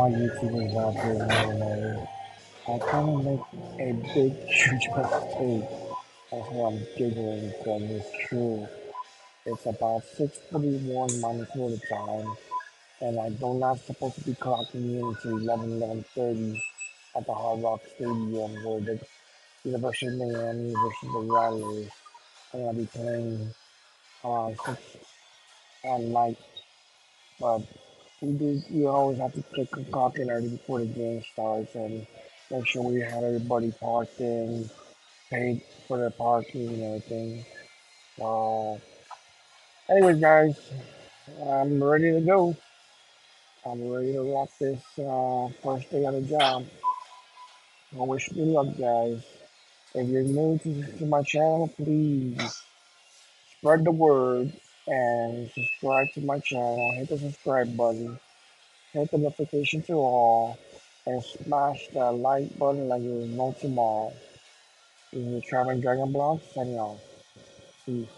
my YouTubers out there know I kind of make a big, huge mistake. That's why I'm giggling because it's true. It's about 6.41 minus the time, and I don't not supposed to be clocking in until 11, 11.30 at the Hard Rock Stadium where the University of Miami versus the Rattlers are going to be playing around 6 at night. But we do, you always have to click a early before the game starts and make sure we have everybody parked in, paid for their parking and everything. So, anyways, guys, I'm ready to go. I'm ready to rock this uh, first day on the job. I wish me luck, guys. If you're new to, to my channel, please spread the word and subscribe to my channel. Hit the subscribe button. Hit the notification to all. And smash that like button like you no tomorrow. This is Traveling Dragon Blog signing off. Peace.